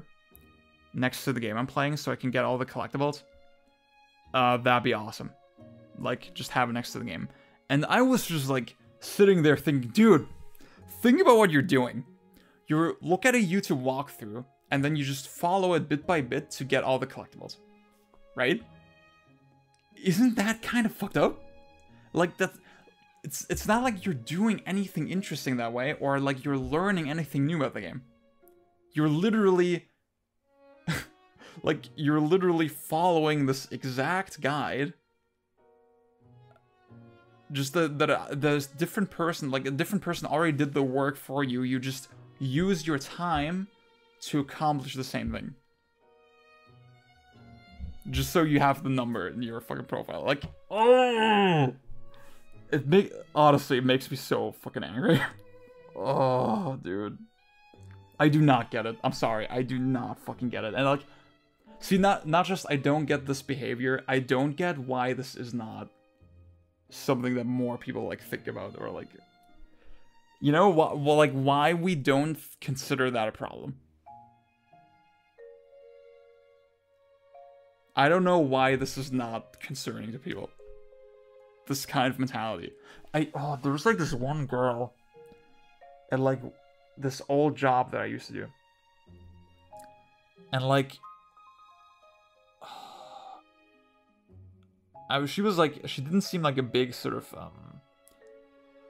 next to the game I'm playing, so I can get all the collectibles, uh, that'd be awesome. Like just have it next to the game. And I was just like sitting there thinking, dude, think about what you're doing you look at a YouTube walkthrough and then you just follow it bit by bit to get all the collectibles. Right? Isn't that kind of fucked up? Like that's. it's it's not like you're doing anything interesting that way or like you're learning anything new about the game. You're literally like you're literally following this exact guide just that that uh, this different person like a different person already did the work for you you just use your time to accomplish the same thing. Just so you have the number in your fucking profile. Like, oh! It make honestly, it makes me so fucking angry. <laughs> oh, dude. I do not get it. I'm sorry. I do not fucking get it. And like, see, not not just I don't get this behavior. I don't get why this is not something that more people like think about or like you know, well, like why we don't consider that a problem. I don't know why this is not concerning to people. This kind of mentality. I oh, there was like this one girl at like this old job that I used to do. And like I was she was like she didn't seem like a big sort of um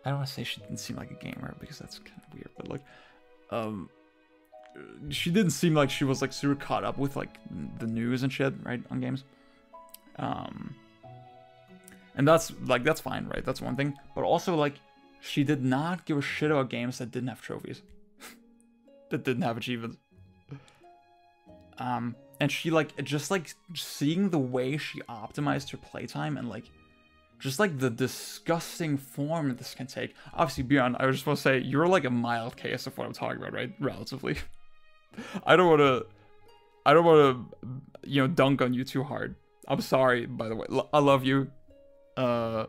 I don't want to say she didn't seem like a gamer because that's kind of weird, but like, um, she didn't seem like she was like super caught up with like the news and shit, right, on games. Um, and that's like that's fine, right? That's one thing. But also like, she did not give a shit about games that didn't have trophies, <laughs> that didn't have achievements. Um, and she like just like seeing the way she optimized her playtime and like just like the disgusting form this can take. Obviously, Bjorn, I was just want to say, you're like a mild case of what I'm talking about, right? <laughs> Relatively. I don't want to, I don't want to, you know, dunk on you too hard. I'm sorry, by the way. L I love you. Uh,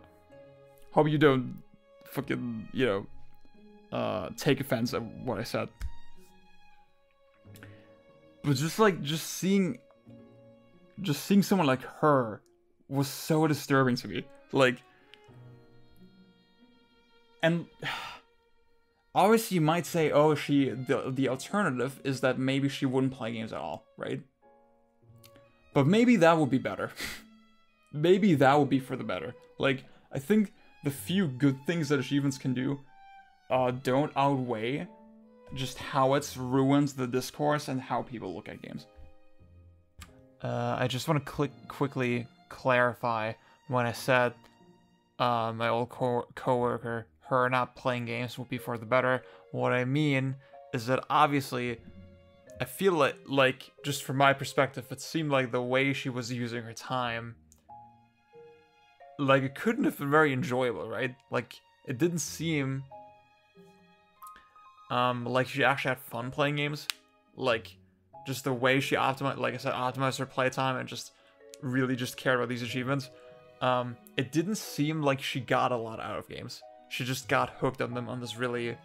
hope you don't fucking, you know, uh, take offense at what I said. But just like, just seeing, just seeing someone like her was so disturbing to me. Like, and <sighs> obviously you might say, oh, she the the alternative is that maybe she wouldn't play games at all, right? But maybe that would be better. <laughs> maybe that would be for the better. Like, I think the few good things that achievements can do uh, don't outweigh just how it's ruined the discourse and how people look at games. Uh, I just want to click quickly clarify when I said uh, my old co- coworker, her not playing games would be for the better. What I mean is that obviously, I feel like, like just from my perspective, it seemed like the way she was using her time, like it couldn't have been very enjoyable, right? Like it didn't seem um like she actually had fun playing games. Like just the way she optimized, like I said, optimized her playtime and just really just cared about these achievements. Um, it didn't seem like she got a lot out of games. She just got hooked on them on this really,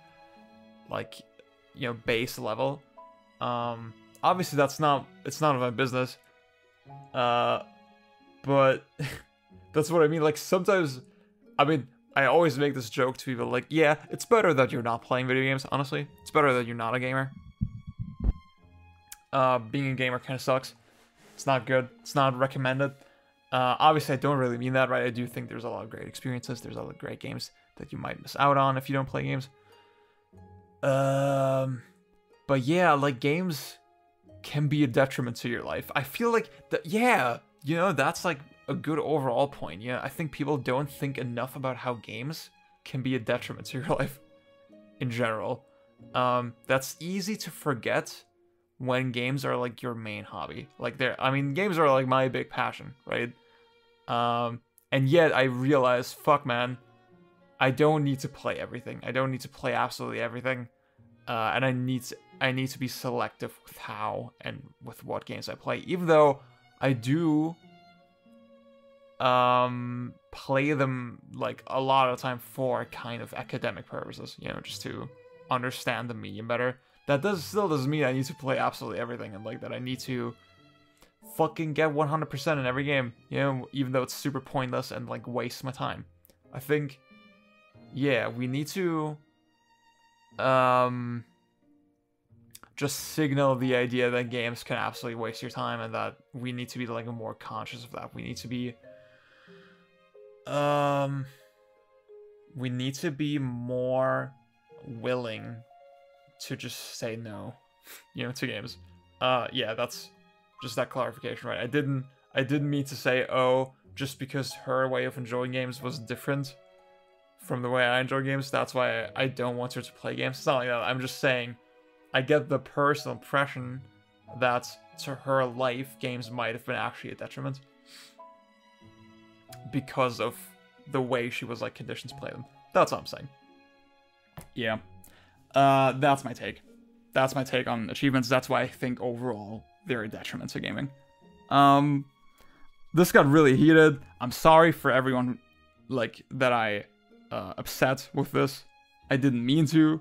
like, you know, base level. Um, obviously that's not, it's none of my business. Uh, but <laughs> that's what I mean. Like sometimes, I mean, I always make this joke to people like, yeah, it's better that you're not playing video games, honestly. It's better that you're not a gamer. Uh, being a gamer kind of sucks. It's not good. It's not recommended. Uh, obviously, I don't really mean that, right? I do think there's a lot of great experiences. There's a lot of great games that you might miss out on if you don't play games. Um, but yeah, like games can be a detriment to your life. I feel like that. Yeah, you know, that's like a good overall point. Yeah, I think people don't think enough about how games can be a detriment to your <laughs> life. in general. Um, that's easy to forget when games are like your main hobby. Like they're, I mean, games are like my big passion, right? Um, and yet I realize, fuck, man, I don't need to play everything. I don't need to play absolutely everything, uh, and I need to, I need to be selective with how and with what games I play. Even though I do um play them like a lot of the time for kind of academic purposes, you know, just to understand the medium better. That does still doesn't mean I need to play absolutely everything and like that I need to fucking get 100% in every game, you know, even though it's super pointless and like waste my time. I think yeah, we need to um just signal the idea that games can absolutely waste your time and that we need to be like more conscious of that. We need to be um we need to be more willing to just say no, <laughs> you know, to games. Uh yeah, that's just that clarification, right? I didn't I didn't mean to say oh just because her way of enjoying games was different from the way I enjoy games, that's why I don't want her to play games. It's not like that. I'm just saying I get the personal impression that to her life games might have been actually a detriment because of the way she was like conditioned to play them. That's all I'm saying. Yeah. Uh, that's my take. That's my take on achievements. That's why I think overall they're a detriment to gaming. Um, this got really heated. I'm sorry for everyone like that I uh, upset with this. I didn't mean to.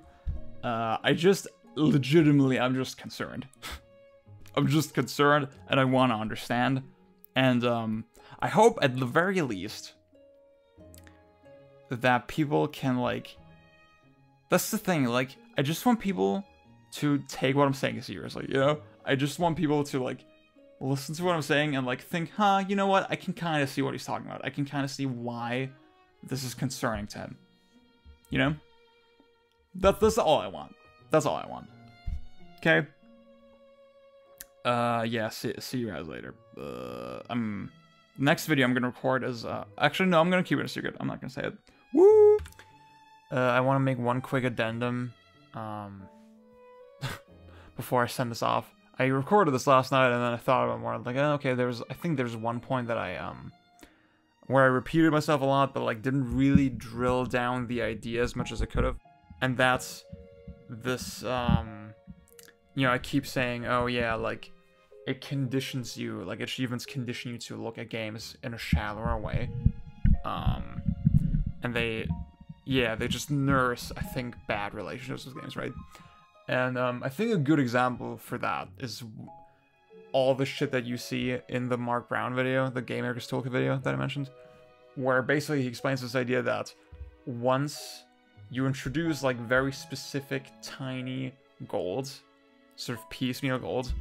Uh, I just legitimately, I'm just concerned. <laughs> I'm just concerned, and I want to understand. And um, I hope, at the very least, that people can like. That's the thing. Like, I just want people to take what I'm saying seriously. You know, I just want people to like listen to what I'm saying and like think, huh, you know what? I can kind of see what he's talking about. I can kind of see why this is concerning to him. You know? That, that's all I want. That's all I want. Okay? Uh, yeah, see, see you guys later. Uh, I'm... Next video I'm gonna record is, uh... Actually, no, I'm gonna keep it a secret. I'm not gonna say it. Woo! Uh, I want to make one quick addendum, um... <laughs> before I send this off. I recorded this last night and then I thought about more. Like, oh, okay, there's... I think there's one point that I, um where I repeated myself a lot, but like didn't really drill down the idea as much as I could have. And that's this, um, you know, I keep saying, oh yeah, like it conditions you, like achievements condition you to look at games in a shallower way. Um, and they, yeah, they just nurse, I think, bad relationships with games, right? And um, I think a good example for that is all the shit that you see in the Mark Brown video, the Game Maker's Toolkit video that I mentioned, where basically he explains this idea that once you introduce like very specific tiny goals, sort of piecemeal goals,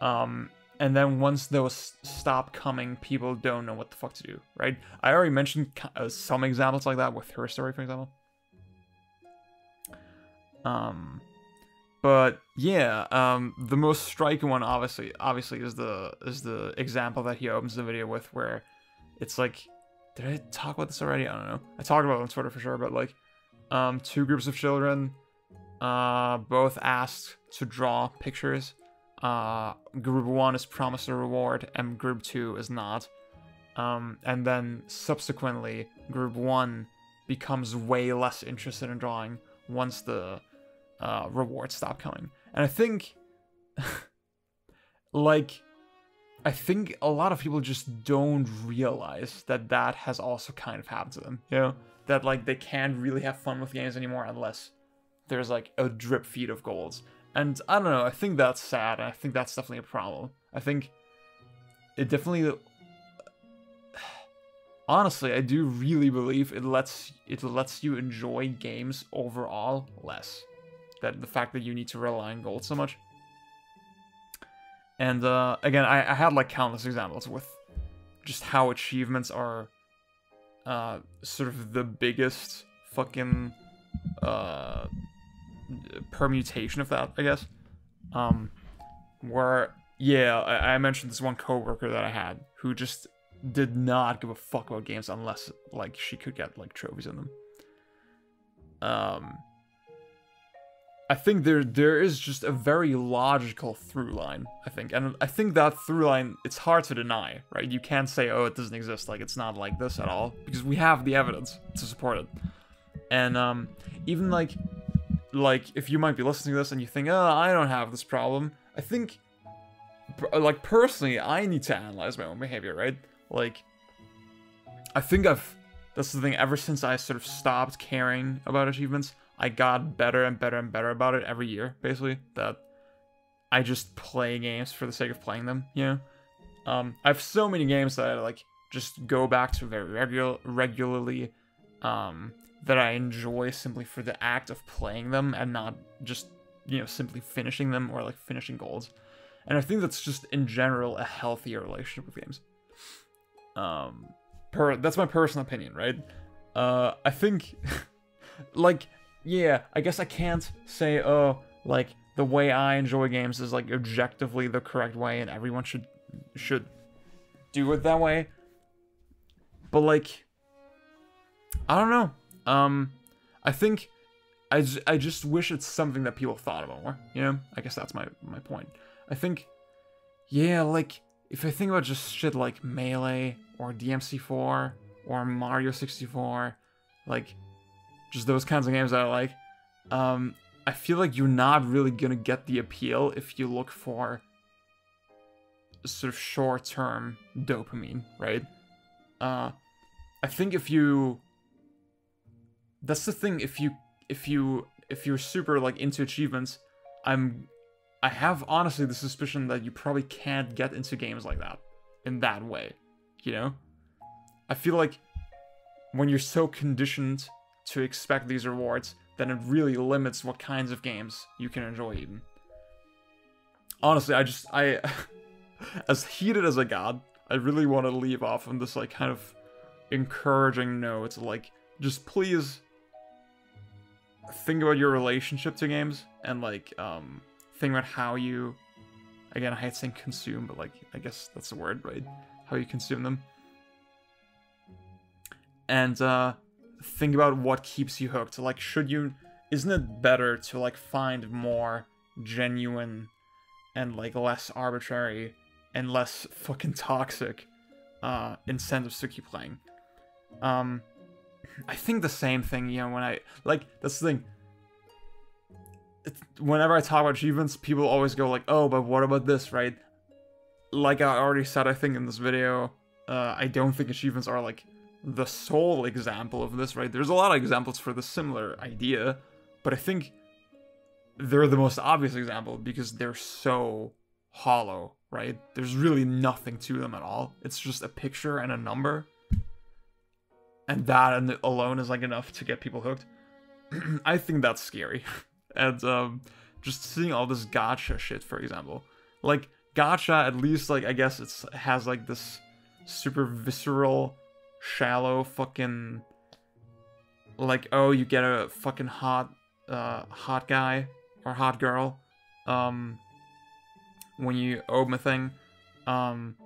um, and then once those stop coming, people don't know what the fuck to do, right? I already mentioned uh, some examples like that with her story, for example. Um, but yeah, um, the most striking one, obviously, obviously, is the is the example that he opens the video with, where it's like, did I talk about this already? I don't know. I talked about it on Twitter for sure, but like, um, two groups of children, uh, both asked to draw pictures. Uh, group one is promised a reward, and group two is not. Um, and then subsequently, group one becomes way less interested in drawing once the uh, rewards stop coming. And I think, <laughs> like, I think a lot of people just don't realize that that has also kind of happened to them. You know, that like they can't really have fun with games anymore unless there's like a drip feed of goals. And I don't know. I think that's sad. I think that's definitely a problem. I think it definitely. <sighs> Honestly, I do really believe it lets it lets you enjoy games overall less that the fact that you need to rely on gold so much. And uh, again, I, I had like countless examples with just how achievements are uh, sort of the biggest fucking uh, permutation of that, I guess. Um, where, yeah, I, I mentioned this one coworker that I had who just did not give a fuck about games unless like she could get like trophies in them. Um, I think there there is just a very logical through line, I think. And I think that through line, it's hard to deny, right? You can't say, oh, it doesn't exist, like it's not like this at all, because we have the evidence to support it. And um, even like, like if you might be listening to this and you think, oh, I don't have this problem, I think, like personally, I need to analyze my own behavior, right? Like, I think I've, that's the thing, ever since I sort of stopped caring about achievements, I got better and better and better about it every year, basically. That I just play games for the sake of playing them, you know? Um, I have so many games that I, like, just go back to very regular regularly, um, that I enjoy simply for the act of playing them and not just, you know, simply finishing them or, like, finishing goals. And I think that's just, in general, a healthier relationship with games. Um, per that's my personal opinion, right? Uh, I think, <laughs> like, yeah, I guess I can't say, oh, like, the way I enjoy games is, like, objectively the correct way and everyone should, should do it that way. But, like, I don't know. Um, I think I, I just wish it's something that people thought about more, you know? I guess that's my, my point. I think, yeah, like, if I think about just shit like Melee or DMC4 or Mario 64, like, just those kinds of games that I like. Um, I feel like you're not really gonna get the appeal if you look for sort of short-term dopamine, right? Uh, I think if you, that's the thing. If you, if you, if you're super like into achievements, I'm, I have honestly the suspicion that you probably can't get into games like that in that way, you know? I feel like when you're so conditioned to expect these rewards, then it really limits what kinds of games you can enjoy even. Honestly, I just, I, <laughs> as heated as I got, I really want to leave off on this, like, kind of encouraging note. Like, just please think about your relationship to games and, like, um, think about how you, again, I hate saying consume, but, like, I guess that's the word, right? How you consume them. And, uh, think about what keeps you hooked. Like, should you... Isn't it better to, like, find more genuine and, like, less arbitrary and less fucking toxic uh, incentives to keep playing? Um, I think the same thing, you know, when I... Like, that's the thing. It's, whenever I talk about achievements, people always go like, oh, but what about this, right? Like I already said, I think, in this video, uh, I don't think achievements are, like, the sole example of this, right? There's a lot of examples for the similar idea, but I think they're the most obvious example because they're so hollow, right? There's really nothing to them at all. It's just a picture and a number. And that alone is like enough to get people hooked. <clears throat> I think that's scary. <laughs> and um, just seeing all this gacha shit, for example. Like, gacha, at least, like, I guess it has, like, this super visceral shallow fucking like oh you get a fucking hot uh hot guy or hot girl um when you open a thing um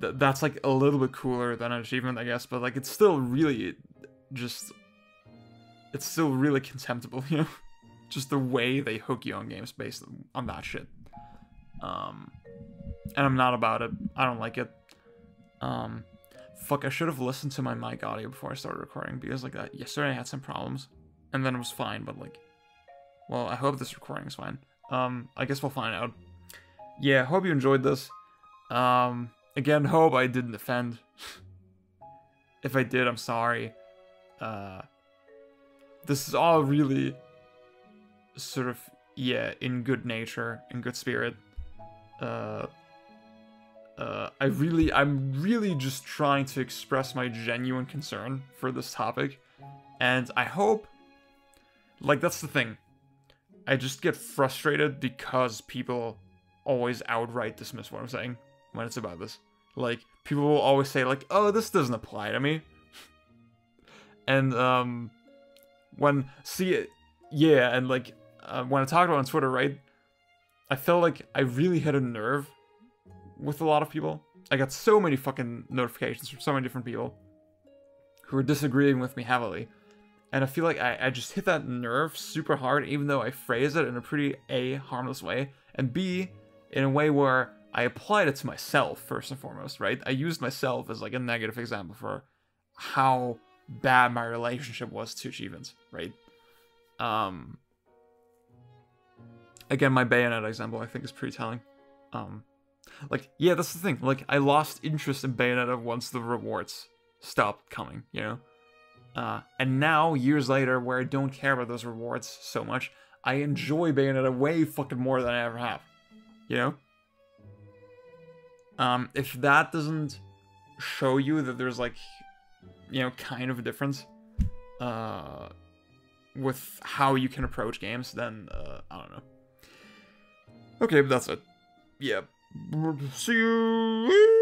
th that's like a little bit cooler than an achievement i guess but like it's still really just it's still really contemptible <laughs> you know just the way they hook you on games based on that shit um and i'm not about it i don't like it um Fuck, I should have listened to my mic audio before I started recording because like that yesterday I had some problems and then it was fine, but like well, I hope this recording is fine. Um, I guess we'll find out. Yeah, hope you enjoyed this. Um, again, hope I didn't offend. <laughs> if I did, I'm sorry. Uh, this is all really sort of, yeah, in good nature, in good spirit. Uh, uh, I really, I'm really just trying to express my genuine concern for this topic. And I hope, like, that's the thing. I just get frustrated because people always outright dismiss what I'm saying when it's about this. Like, people will always say, like, oh, this doesn't apply to me. <laughs> and, um, when, see, it, yeah, and, like, uh, when I talked about on Twitter, right, I felt like I really hit a nerve with a lot of people. I got so many fucking notifications from so many different people who were disagreeing with me heavily. And I feel like I, I just hit that nerve super hard, even though I phrase it in a pretty A, harmless way, and B, in a way where I applied it to myself, first and foremost, right? I used myself as like a negative example for how bad my relationship was to achievements, right? Um, again, my Bayonetta example I think is pretty telling. Um, like, yeah, that's the thing. Like, I lost interest in Bayonetta once the rewards stopped coming, you know? Uh, and now, years later, where I don't care about those rewards so much, I enjoy Bayonetta way fucking more than I ever have. You know? Um, if that doesn't show you that there's like, you know, kind of a difference, uh, with how you can approach games, then, uh, I don't know. Okay, but that's it. Yeah. See you.